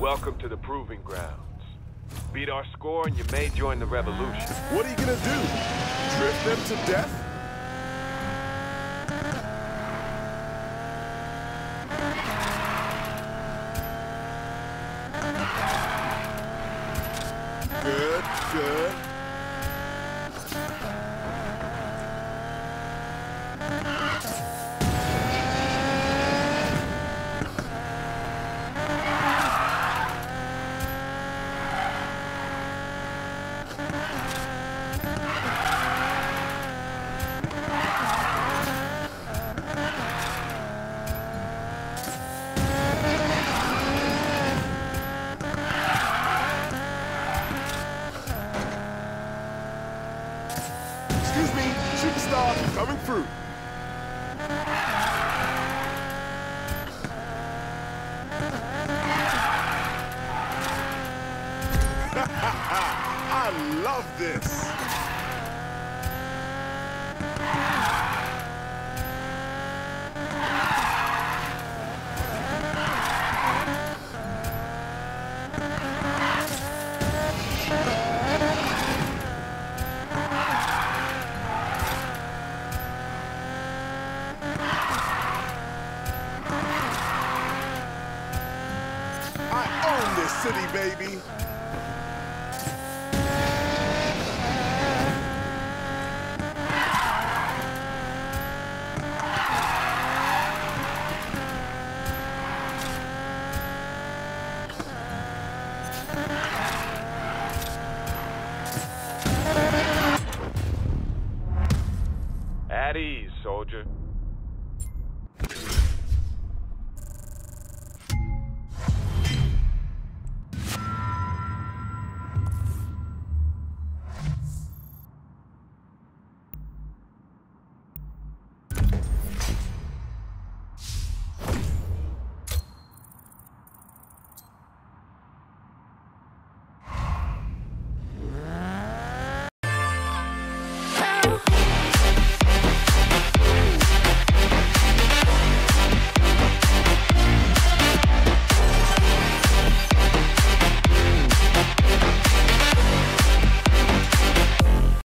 Welcome to the Proving Grounds. Beat our score and you may join the revolution. What are you gonna do? Drift them to death? Good, good. Star coming through. I love this. I own this city, baby. At ease, soldier.